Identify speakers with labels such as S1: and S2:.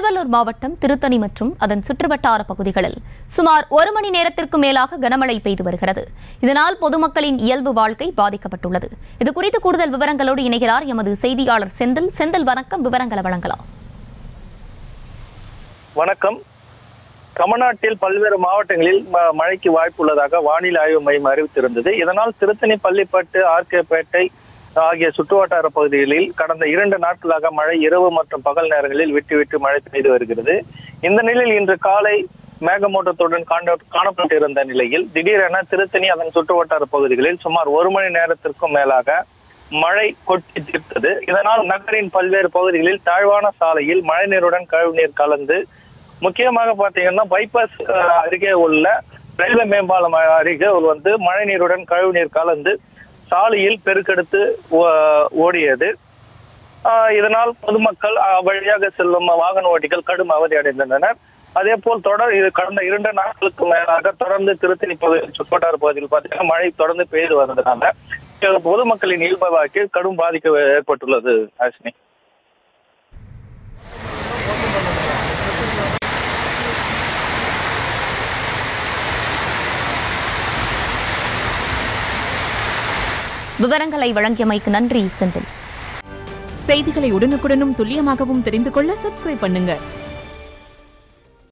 S1: திருவள்ளூர் மாவட்டம் திருத்தணி மற்றும் அதன் சுற்றுவட்டார பகுதிகளில் சுமார் ஒரு மணி நேரத்திற்கு மேலாக கனமழை பெய்து வருகிறது. இதனால் பொதுமக்களின் இயல்பு வாழ்க்கை பாதிக்கப்பட்டுள்ளது. இது குறித்து கூடுதல் விவரங்களோடு இணைகிறார் எமது செய்தியாளர் செந்தில். செந்தில் வணக்கம். விவரங்களை வழங்கலாம்.
S2: வணக்கம். தமிழ்நாட்டில் பல்வேறு மாவட்டங்களில் மழைக்கு வாய்ப்பு உள்ளதாக வானிலை ஆய்வு மையம் அறிவித்திருந்தது. இதனால் திருத்தணி பள்ளிப்பட்டு ஆர்கேபேட்டை ஆகிய சுற்றுவட்டார பகுதிகளில் கடந்த இரண்டு நாட்களாக மழை இரவு மற்றும் பகல் நேரங்களில் விட்டு விட்டு மழை பெய்து வருகிறது. இந்த நிலையில் இன்று காலை மேகமூட்டத்துடன் காண- காணப்பட்டிருந்த நிலையில் திடீரென திருத்தணி அதன் சுற்றுவட்டார பகுதிகளில் சுமார் ஒரு மணி நேரத்திற்கும் மேலாக மழை கொட்டி தீர்த்தது. இதனால் நகரின் பல்வேறு பகுதிகளில் தாழ்வான சாலையில் மழைநீருடன் கழிவுநீர் கலந்து முக்கியமாக பாத்தீங்கன்னா பைபாஸ் அருகே உள்ள ரயில்வே மேம்பாலம் அருகே வந்து மழைநீருடன் கழிவுநீர் கலந்து சாலையில் பெருக்கெடுத்து ஓ- ஓடியது. ஆஹ் இதனால் பொதுமக்கள் அஹ், வழியாக செல்லும் வாகன ஓட்டிகள் கடும் அவதி அடைந்தனர். அதே போல் தொடர் இது கடந்த இரண்டு நாட்களுக்கு மேலாக தொடர்ந்து திருத்தணி பகுதி சுற்றாறு பகுதியில் பார்த்தீங்கன்னா மழை தொடர்ந்து பெய்து வந்ததுனால பொதுமக்களின் இயல்பு வாழ்க்கை கடும் பாதிக்க ஏற்பட்டுள்ளது ஆசினி
S1: விவரங்களை வழங்கியமைக்கு நன்றி செந்தில்.
S3: செய்திகளை உடனுக்குடனும் துல்லியமாகவும் தெரிந்து கொள்ள சப்ஸ்கிரைப் பண்ணுங்க.